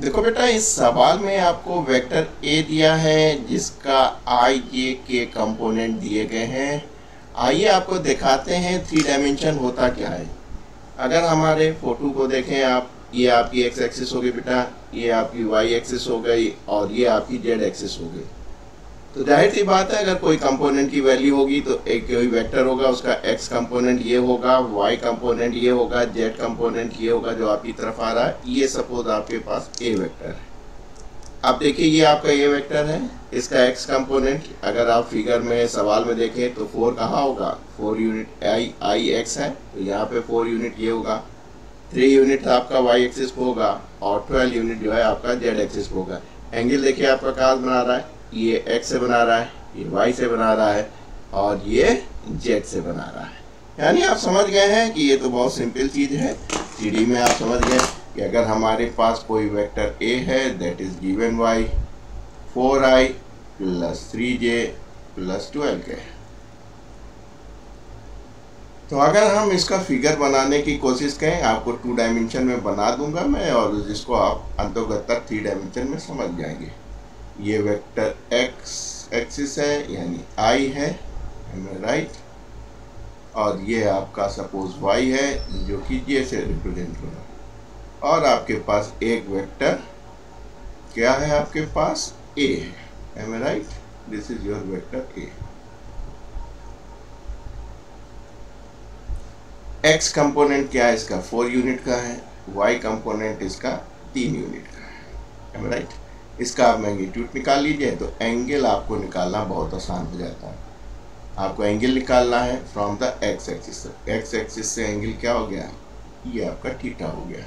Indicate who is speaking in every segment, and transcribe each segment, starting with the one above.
Speaker 1: देखो बेटा, इस सवाल में आपको वेक्टर ए दिया है, जिसका आई जे के कंपोनेंट दिए गए हैं। आइए आपको दिखाते हैं थ्री डायमेंशन होता क्या है। अगर हमारे फ़ोटो को देखें आप, ये आपकी एक्स एक्सिस होगी बेटा, ये आपकी वाई एक्सिस हो गई, और ये आपकी जेड एक्सिस हो गई। तो ज़ाहिर सी बात है, अगर कोई कंपोनेंट की वैल्यू होगी तो एक कोई वेक्टर होगा, उसका एक्स कंपोनेंट ये होगा वाई कंपोनेंट ये होगा जेड कंपोनेंट ये होगा, जो आपकी तरफ़ आ रहा है, ये सपोज़ आपके पास ए वेक्टर है। अब देखिए, ये आपका ए वेक्टर है, इसका एक्स कंपोनेंट अगर आप फिगर में, सवाल में देखें तो फोर कहाँ होगा? Four unit I I X है तो यहाँ पे फोर यूनिट ये होगा थ्री यूनिट आपका वाई एक्सिस होगा, और ट्वेल्व यूनिट जो है, आपका जेड एक्सिस होगा। एंगल देखिए, आपका कहाँ बना रहा है। ये एक्स से बना रहा है, ये वाई से बना रहा है और ये जेड से बना रहा है। यानी आप समझ गए हैं कि ये तो बहुत सिंपल चीज़ है। थ्री में आप समझ गए कि अगर हमारे पास कोई वेक्टर ए है that is given by four I plus three J plus twelve तो अगर हम इसका फिगर बनाने की कोशिश करें, आपको टू डायमेंशन में बना दूँगा मैं और जिसको आप अंतोगत तक थ्री डायमेंशन में समझ जाएँगे। ये वेक्टर एक्स एक्सिस है, यानी आई है राइट और ये आपका सपोज़ वाई है, जो कि जे से रिप्रेजेंट हो रहा और आपके पास एक वेक्टर क्या है आपके पास? ए है। Am right this is your vector A X component क्या है? इसका फोर यूनिट का है। वाई कंपोनेंट इसका तीन यूनिट का है। एम राइट इसका आप मैग्नीट्यूड निकाल लीजिए तो एंगल आपको निकालना बहुत आसान हो जाता है। आपको एंगल निकालना है from the X axis X axis से एंगल क्या हो गया? ये आपका थीटा हो गया।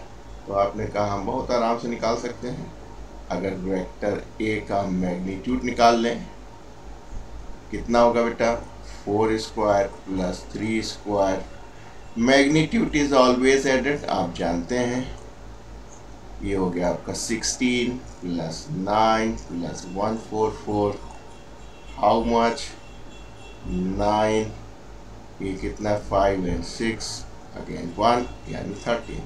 Speaker 1: तो आपने कहा हम बहुत आराम से निकाल सकते हैं। अगर वेक्टर ए का मैग्नीट्यूड निकाल लें, कितना होगा बेटा? Four square plus three square magnitude is always added आप जानते हैं। ये हो गया आपका sixteen plus nine plus one four four how much nine ये कितना? Five and six again one यानी थर्टीन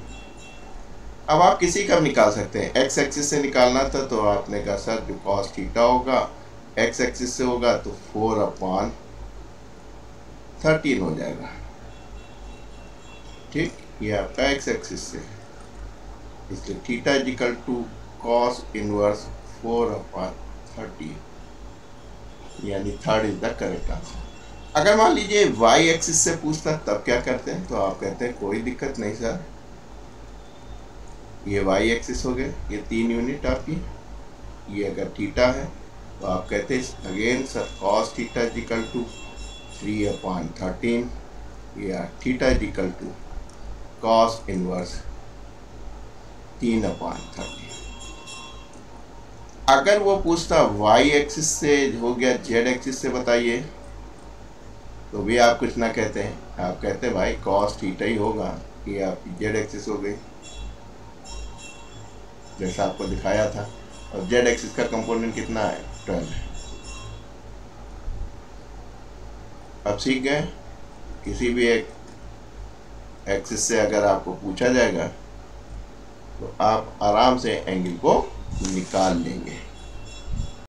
Speaker 1: अब आप किसी का निकाल सकते हैं। एक्स एक्सिस से निकालना था तो आपने कहा, सर जो कॉस थीटा होगा एक्स एक्सिस से होगा तो फोर अपॉन थर्टीन हो जाएगा. ठीक? ये आपका एक्स एक्सिस से है। इसलिए theta equal to cos inverse four upon thirty यानी third is the correct answer अगर मान लीजिए वाई एक्सिस से पूछता तब क्या करते हैं? तो आप कहते हैं, कोई दिक्कत नहीं सर ये वाई एक्सिस हो गए ये तीन यूनिट आपकी। ये अगर थीटा है तो आप कहते हैं again sir cos theta is equal two three upon thirteen या theta is equal two cos inverse तीन अपॉन थर्टी अगर वो पूछता वाई एक्सिस से हो गया जेड एक्सिस से बताइए तो भी आप कुछ ना कहते हैं। आप कहते हैं, भाई कॉस थीटा ही होगा ये आपकी जेड एक्सिस हो गई जैसा आपको दिखाया था। और जेड एक्सिस का कंपोनेंट कितना है? ट्वेल्व है। अब सीख गए? किसी भी एक एक्सिस से अगर आपको पूछा जाएगा तो आप आराम से एंगल को निकाल लेंगे।